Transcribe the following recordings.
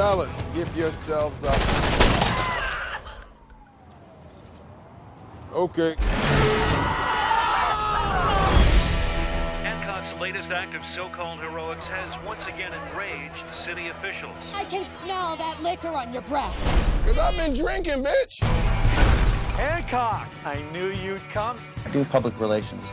Fellas, give yourselves up. Okay. Hancock's latest act of so-called heroics has once again enraged city officials. I can smell that liquor on your breath. Because I've been drinking, bitch. Hancock, I knew you'd come. I do public relations.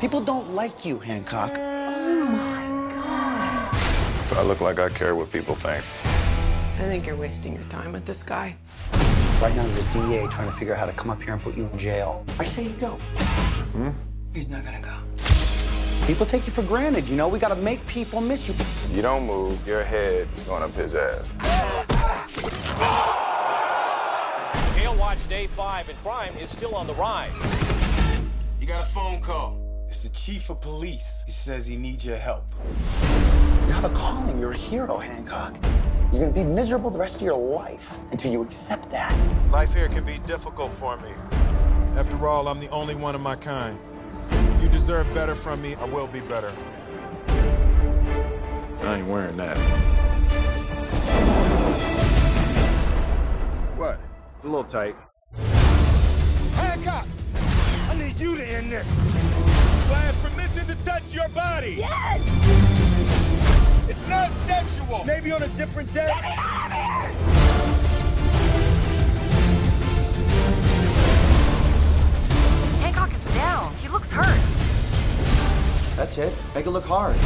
People don't like you, Hancock. Oh my god. I look like I care what people think. I think you're wasting your time with this guy. Right now, there's a DA trying to figure out how to come up here and put you in jail. I say you go. Hmm? He's not gonna go. People take you for granted, you know? We gotta make people miss you. You don't move, your head going up his ass. Jail Watch Day 5 and crime is still on the rise. You got a phone call. It's the chief of police. He says he needs your help. You have a calling. You're a hero, Hancock. You're gonna be miserable the rest of your life until you accept that. Life here can be difficult for me. After all, I'm the only one of my kind. You deserve better from me. I will be better. I ain't wearing that. What? It's a little tight. This. Do I have permission to touch your body? Yes! It's not sexual. Maybe on a different day. Get me out of here! Hancock is down. He looks hurt. That's it. Make it look hard.